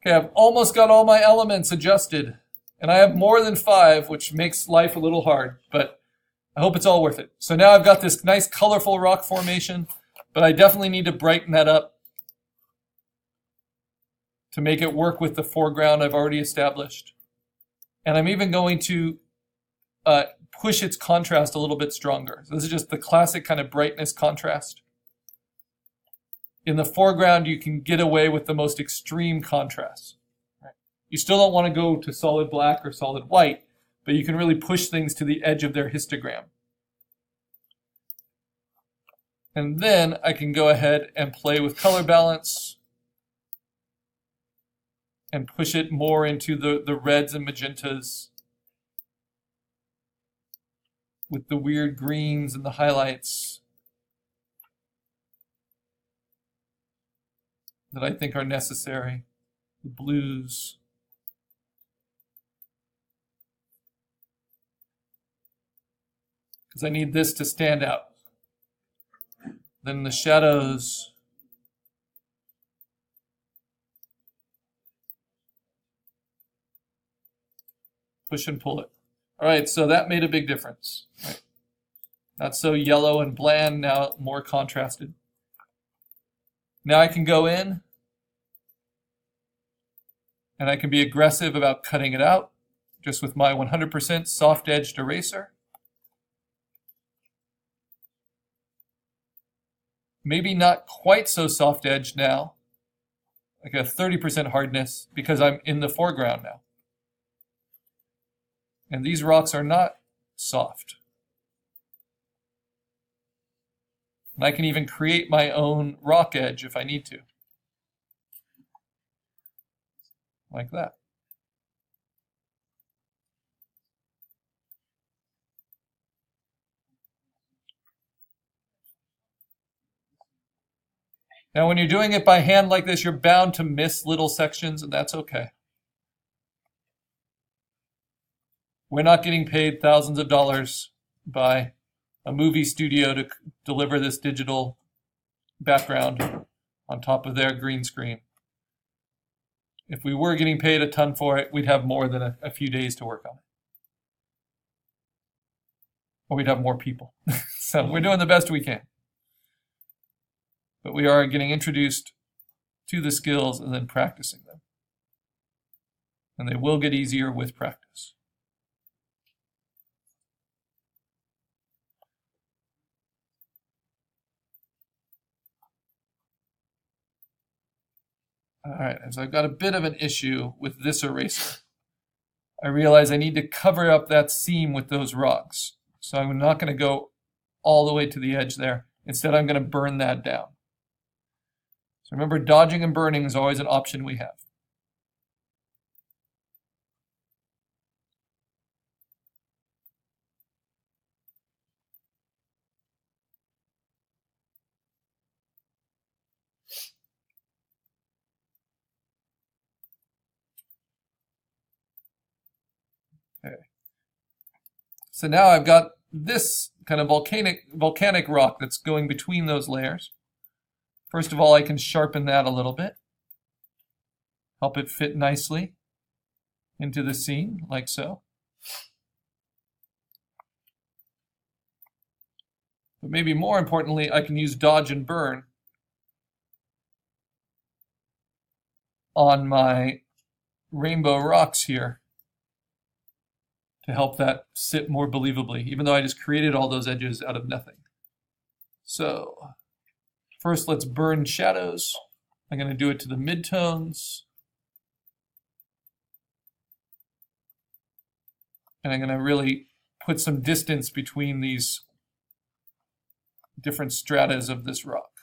Okay, I've almost got all my elements adjusted. And I have more than five, which makes life a little hard, but I hope it's all worth it. So now I've got this nice colorful rock formation, but I definitely need to brighten that up to make it work with the foreground I've already established. And I'm even going to uh, push its contrast a little bit stronger. So this is just the classic kind of brightness contrast. In the foreground, you can get away with the most extreme contrast. You still don't want to go to solid black or solid white, but you can really push things to the edge of their histogram. And then I can go ahead and play with color balance and push it more into the, the reds and magentas with the weird greens and the highlights that I think are necessary. The blues. Because I need this to stand out. Then the shadows. Push and pull it. All right, so that made a big difference. Not so yellow and bland, now more contrasted. Now I can go in and I can be aggressive about cutting it out just with my 100% soft edged eraser. Maybe not quite so soft edged now, like a 30% hardness because I'm in the foreground now. And these rocks are not soft. And I can even create my own rock edge if I need to. Like that. Now, when you're doing it by hand like this, you're bound to miss little sections, and that's okay. We're not getting paid thousands of dollars by a movie studio to deliver this digital background on top of their green screen. If we were getting paid a ton for it, we'd have more than a, a few days to work on it. Or we'd have more people. so we're doing the best we can. But we are getting introduced to the skills and then practicing them. And they will get easier with practice. All right, so I've got a bit of an issue with this eraser. I realize I need to cover up that seam with those rocks. So I'm not going to go all the way to the edge there. Instead, I'm going to burn that down. So remember, dodging and burning is always an option we have. Okay. So now I've got this kind of volcanic volcanic rock that's going between those layers. First of all, I can sharpen that a little bit. Help it fit nicely into the scene, like so. But maybe more importantly, I can use dodge and burn on my rainbow rocks here to help that sit more believably, even though I just created all those edges out of nothing. So first let's burn shadows. I'm going to do it to the midtones. And I'm going to really put some distance between these different stratas of this rock.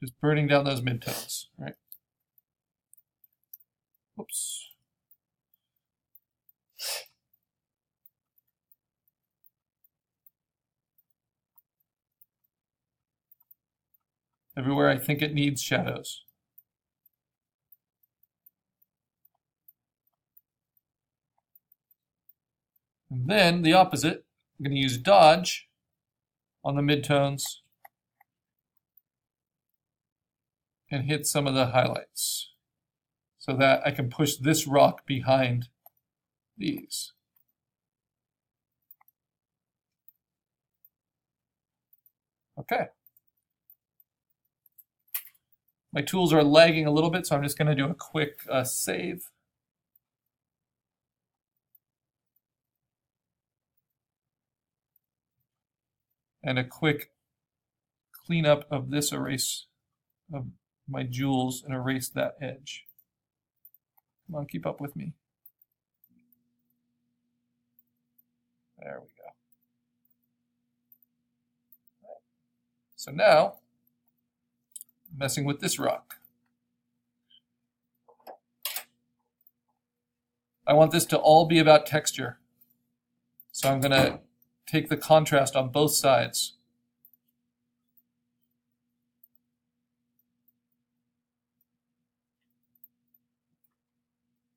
Just burning down those midtones, right? Whoops. Everywhere I think it needs shadows. And then the opposite, I'm going to use dodge on the midtones and hit some of the highlights so that I can push this rock behind these. Okay. My tools are lagging a little bit, so I'm just going to do a quick uh, save. And a quick cleanup of this erase of my jewels and erase that edge. Come on, keep up with me. There we go. So now, messing with this rock. I want this to all be about texture. So I'm going to take the contrast on both sides.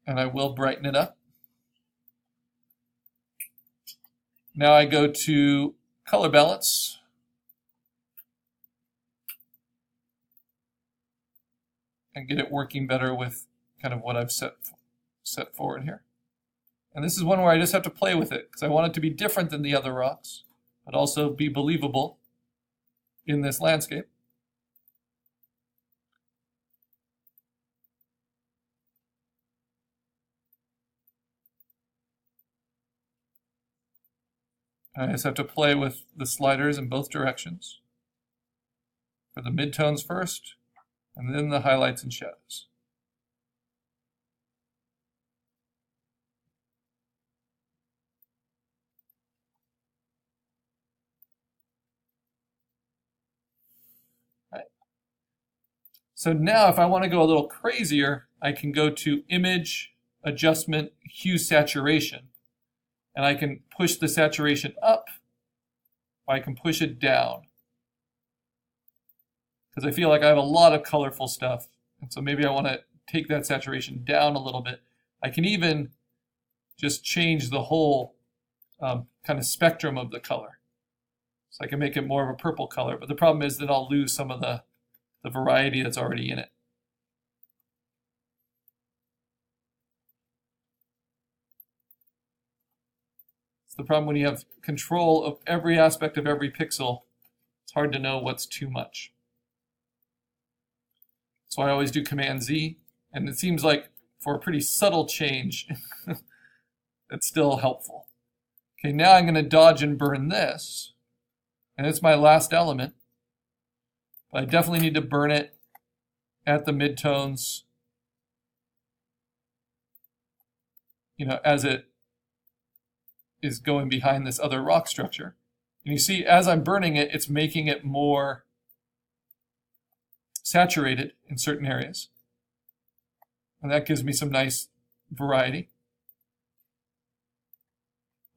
And I will brighten it up. Now I go to color balance. and get it working better with kind of what I've set, set forward here. And this is one where I just have to play with it because I want it to be different than the other rocks, but also be believable in this landscape. Uh, I just have to play with the sliders in both directions. For the midtones first, and then the highlights and shadows. Right. So now if I want to go a little crazier, I can go to Image, Adjustment, Hue Saturation, and I can push the saturation up, or I can push it down because I feel like I have a lot of colorful stuff. And so maybe I want to take that saturation down a little bit. I can even just change the whole um, kind of spectrum of the color. So I can make it more of a purple color, but the problem is that I'll lose some of the, the variety that's already in it. It's the problem when you have control of every aspect of every pixel. It's hard to know what's too much. So I always do Command Z, and it seems like for a pretty subtle change, it's still helpful. Okay, now I'm going to dodge and burn this, and it's my last element. But I definitely need to burn it at the midtones, you know, as it is going behind this other rock structure. And you see, as I'm burning it, it's making it more saturated in certain areas. And that gives me some nice variety.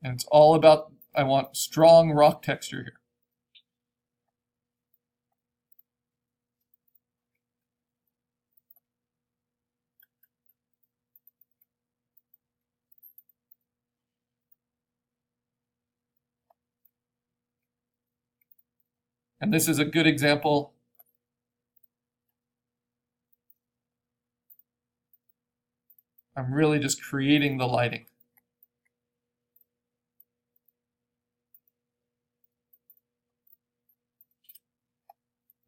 And it's all about, I want strong rock texture here. And this is a good example I'm really just creating the lighting.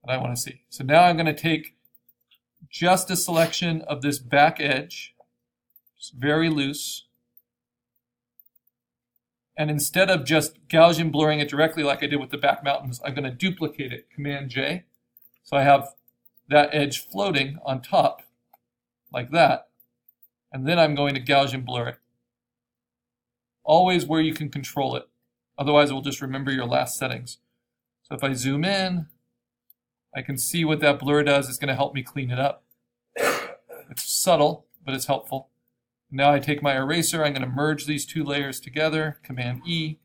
that I want to see. So now I'm going to take just a selection of this back edge, just very loose, and instead of just Gaussian blurring it directly like I did with the back mountains, I'm going to duplicate it, Command J. So I have that edge floating on top like that and then I'm going to Gaussian blur it. Always where you can control it. Otherwise, it will just remember your last settings. So if I zoom in, I can see what that blur does. It's going to help me clean it up. It's subtle, but it's helpful. Now I take my eraser. I'm going to merge these two layers together. Command E.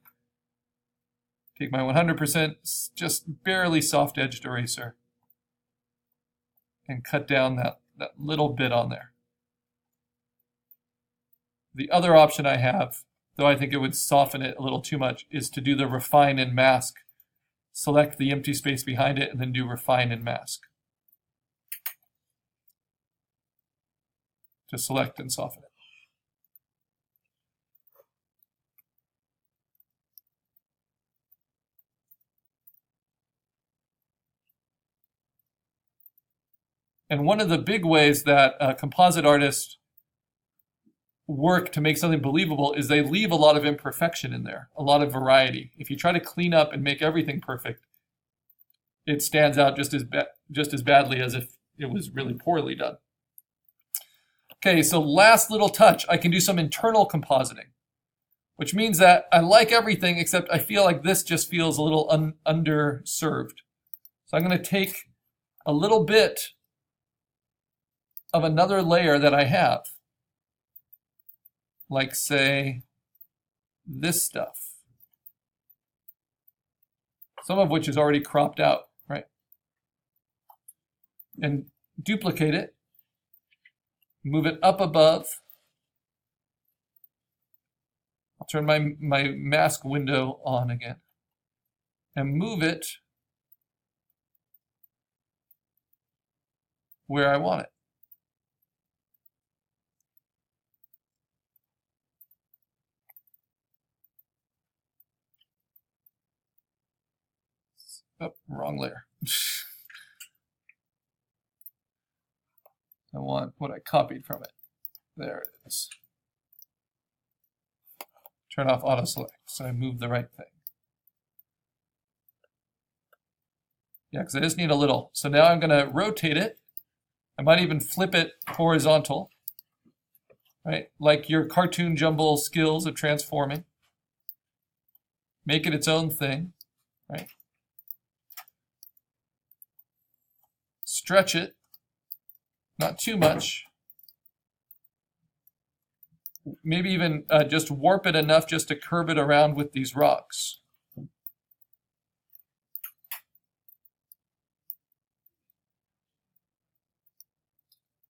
Take my 100% just barely soft-edged eraser and cut down that, that little bit on there. The other option I have though I think it would soften it a little too much, is to do the refine and mask. Select the empty space behind it and then do refine and mask. To select and soften it. And one of the big ways that uh, composite artists work to make something believable is they leave a lot of imperfection in there, a lot of variety. If you try to clean up and make everything perfect, it stands out just as ba- just as badly as if it was really poorly done. Okay, so last little touch, I can do some internal compositing, which means that I like everything except I feel like this just feels a little un- underserved. So I'm going to take a little bit of another layer that I have like say this stuff, some of which is already cropped out, right? And duplicate it, move it up above. I'll turn my, my mask window on again and move it where I want it. Oh, wrong layer. I want what I copied from it. There it is. Turn off auto select so I move the right thing. Yeah, because I just need a little. So now I'm going to rotate it. I might even flip it horizontal, right? Like your cartoon jumble skills of transforming. Make it its own thing, right? Stretch it, not too much. Maybe even uh, just warp it enough just to curve it around with these rocks.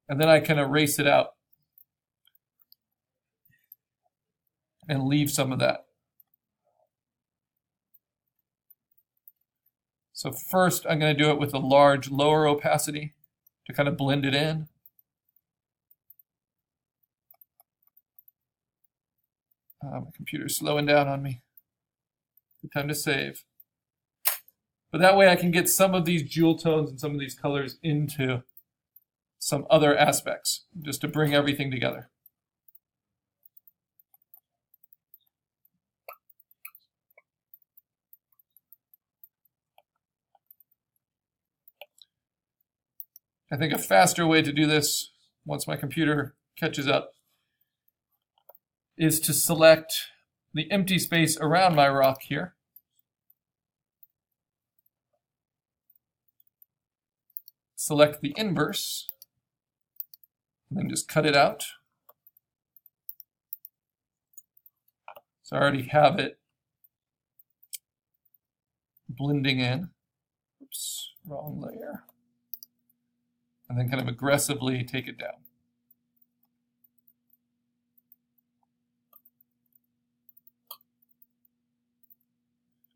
And then I can erase it out and leave some of that. So first I'm going to do it with a large lower opacity to kind of blend it in. Uh, my computer's slowing down on me. Good time to save. But that way I can get some of these jewel tones and some of these colors into some other aspects, just to bring everything together. I think a faster way to do this, once my computer catches up, is to select the empty space around my rock here. Select the inverse, and then just cut it out. So I already have it blending in. Oops, wrong layer and then kind of aggressively take it down.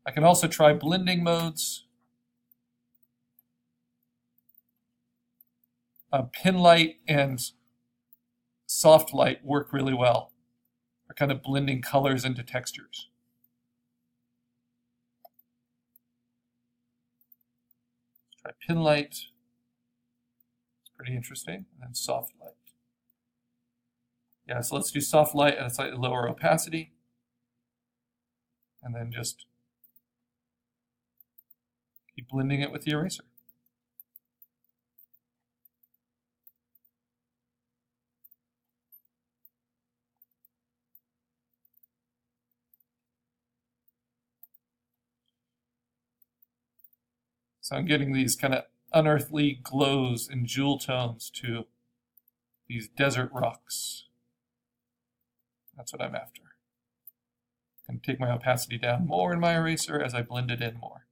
I can also try blending modes. Uh, pin light and soft light work really well for kind of blending colors into textures. Let's try pin light. Pretty interesting. And then soft light. Yeah, so let's do soft light at a slightly lower opacity. And then just keep blending it with the eraser. So I'm getting these kind of unearthly glows and jewel tones to these desert rocks. That's what I'm after. i And take my opacity down more in my eraser as I blend it in more.